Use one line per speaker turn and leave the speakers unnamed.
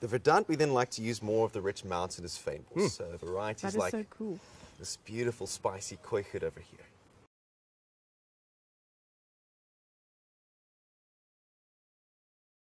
The verdant, we then like to use more of the rich mountainous fenwal. Hmm. So varieties like
so cool.
this beautiful spicy kooigoed over here.